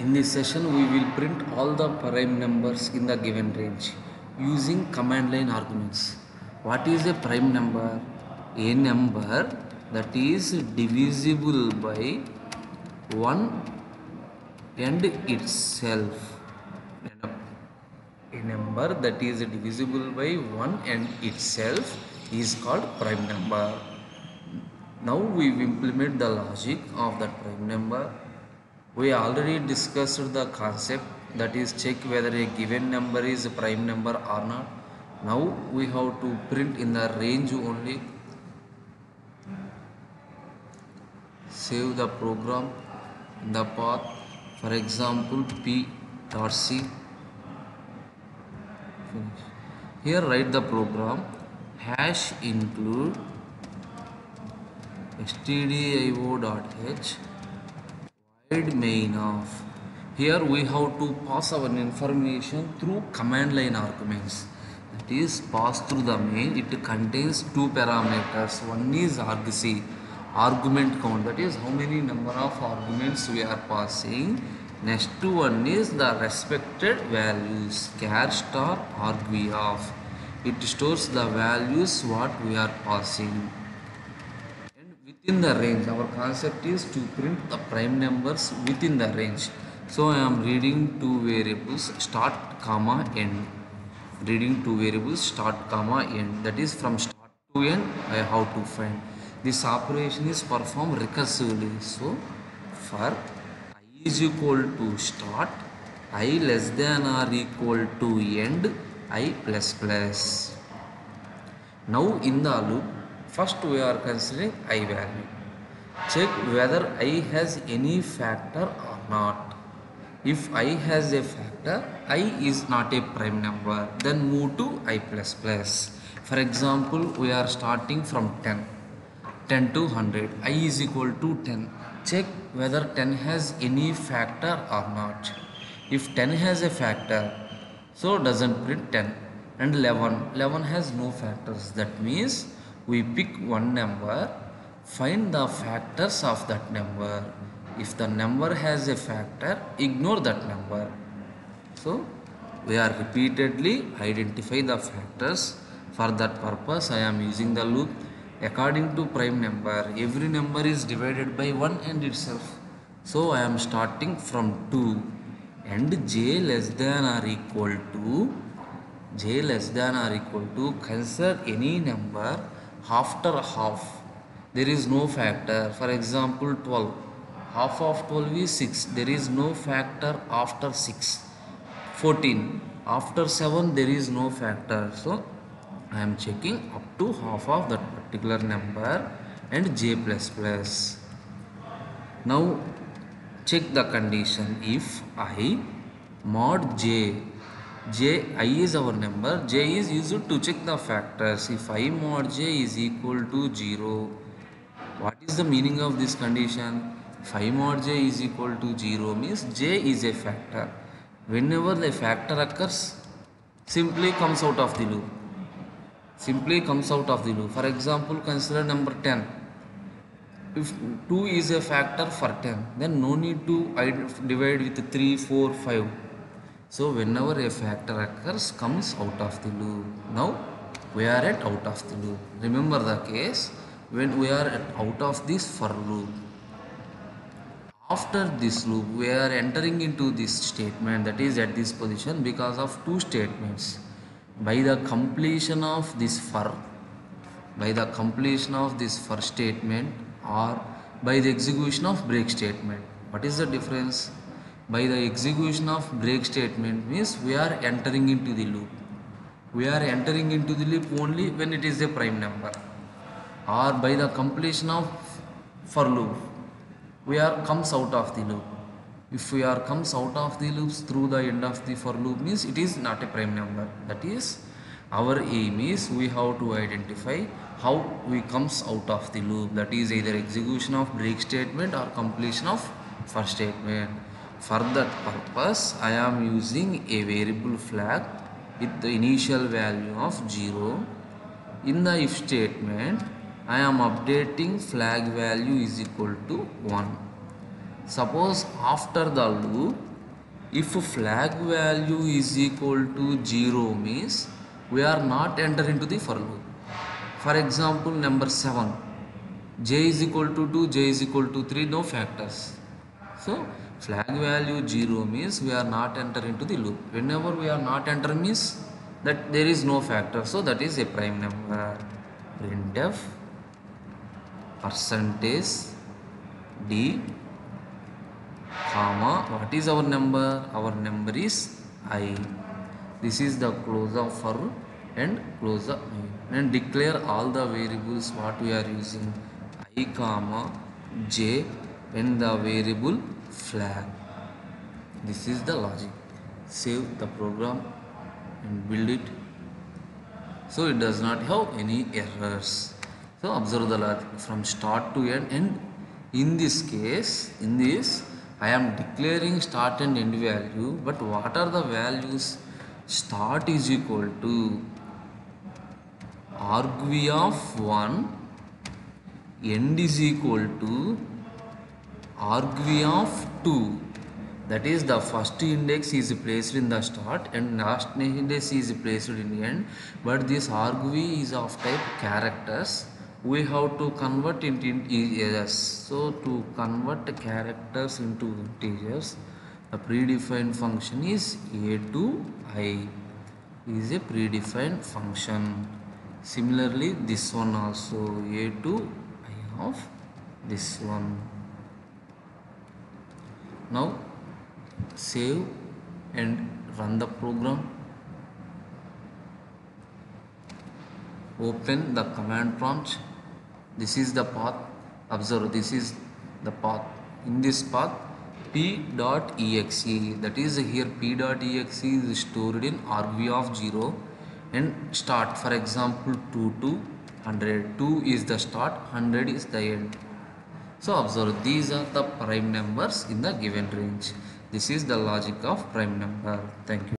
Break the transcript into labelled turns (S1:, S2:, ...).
S1: In this session, we will print all the prime numbers in the given range using command line arguments. What is a prime number? A number that is divisible by 1 and itself. A number that is divisible by 1 and itself is called prime number. Now we implement the logic of that prime number. We already discussed the concept that is check whether a given number is a prime number or not. Now we have to print in the range only. Save the program in the path. For example, p dot c. Here write the program hash include stdio.h void main of here we have to pass our information through command line arguments. That is pass through the main it contains two parameters. One is argc argument count. That is how many number of arguments we are passing. Next to one is the respected values char star argv of. It stores the values what we are passing within the range. Our concept is to print the prime numbers within the range. So i am reading two variables start comma end. Reading two variables start comma end. That is from start to end i have to find. This operation is performed recursively. So for i is equal to start i less than or equal to end i plus plus. Now in the loop first we are considering i value. Check whether i has any factor or not. If i has a factor i is not a prime number. Then move to i plus plus. For example we are starting from 10 10 to 100 i is equal to 10 check whether 10 has any factor or not. If 10 has a factor so doesn't print 10 and 11 11 has no factors. That means we pick one number find the factors of that number. If the number has a factor ignore that number. So we are repeatedly identify the factors. For that purpose i am using the loop. According to prime number every number is divided by 1 and itself. So i am starting from 2 and j less than or equal to j less than or equal to consider any number after half there is no factor. For example 12 half of 12 is 6 there is no factor after 6 14 after 7 there is no factor. So i am checking up to half of that particular number and j plus plus. Now check the condition. If i mod j j i is our number. J is used to check the factors. If i mod j is equal to 0 what is the meaning of this condition? If i mod j is equal to 0 means j is a factor. Whenever the factor occurs simply comes out of the loop. Simply comes out of the loop. For example consider number 10 if 2 is a factor for 10 then no need to divide with 3 4 5 so whenever a factor occurs comes out of the loop. Now we are at out of the loop. Remember the case when we are at out of this for loop. After this loop we are entering into this statement that is at this position because of two statements. By the completion of this for by the completion of this for statement or by the execution of break statement. What is the difference by the execution of break statement means we are entering into the loop. We are entering into the loop only when it is a prime number or by the completion of for loop. We are comes out of the loop. If we are comes out of the loops through the end of the for loop means it is not a prime number. That is our aim is we have to identify how we comes out of the loop. That is either execution of break statement or completion of for statement for that purpose i am using a variable flag with the initial value of 0 in the if statement i am updating flag value is equal to 1 suppose after the loop if flag value is equal to 0 means we are not enter into the for loop. For example number 7 j is equal to 2 j is equal to 3 no factors. So flag value 0 means we are not enter into the loop. Whenever we are not enter means that there is no factor. So that is a prime number. Printf percentage d comma what is our number? Our number is i. This is the closure for and closure main and declare all the variables what we are using. I comma j and the variable flag. This is the logic. Save the program and build it. So it does not have any errors. So observe the logic from start to end. And in this case in this i am declaring start and end value. But what are the values? Start is equal to argv of 1 end is equal to argv of 2 that is the first index is placed in the start and last index is placed in the end. But this argv is of type characters. We have to convert into integers so to convert characters into integers the predefined function is a to i is a predefined function. Similarly this one also a to i of this one now save and run the program. Open the command prompt. This is the path. Observe this is the path. In this path p.exe that is here p.exe is stored in argv of 0 and start. For example 2 to 100 2 is the start 100 is the end so observe these are the prime numbers in the given range. This is the logic of prime number. Thank you